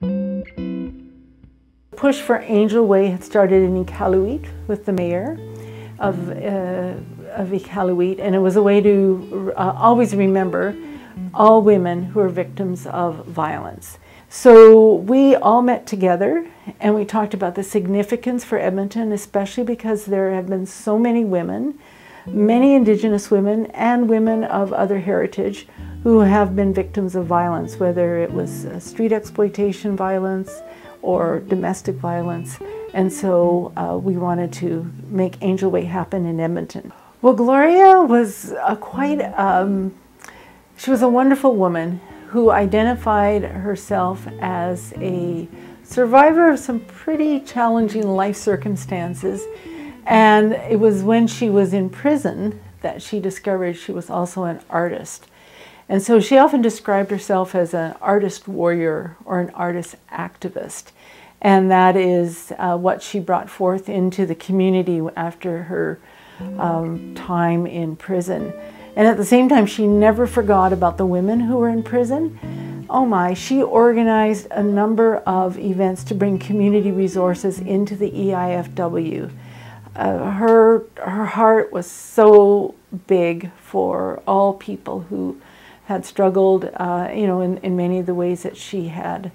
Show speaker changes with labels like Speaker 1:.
Speaker 1: The push for Angel Way had started in Iqaluit with the mayor of, uh, of Iqaluit, and it was a way to uh, always remember all women who are victims of violence. So we all met together and we talked about the significance for Edmonton, especially because there have been so many women, many Indigenous women, and women of other heritage who have been victims of violence, whether it was uh, street exploitation violence or domestic violence. And so uh, we wanted to make Angel Way happen in Edmonton. Well, Gloria was a quite, um, she was a wonderful woman who identified herself as a survivor of some pretty challenging life circumstances. And it was when she was in prison that she discovered she was also an artist. And so she often described herself as an artist warrior or an artist activist. And that is uh, what she brought forth into the community after her um, time in prison. And at the same time, she never forgot about the women who were in prison. Oh my, she organized a number of events to bring community resources into the EIFW. Uh, her, her heart was so big for all people who had struggled, uh, you know, in, in many of the ways that she had